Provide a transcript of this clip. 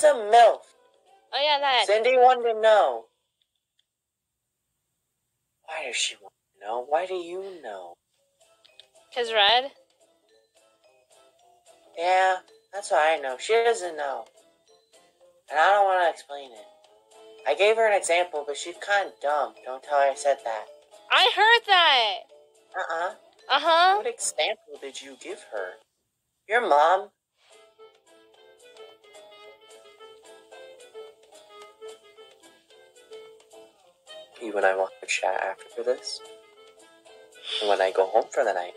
That's a MILF. Oh yeah, that. Cindy wanted to know. Why does she want to know? Why do you know? Cause red. Yeah, that's why I know. She doesn't know. And I don't want to explain it. I gave her an example, but she's kind of dumb. Don't tell her I said that. I heard that. Uh-uh. Uh huh. What example did you give her? Your mom? You and I want to chat after this? When I go home for the night.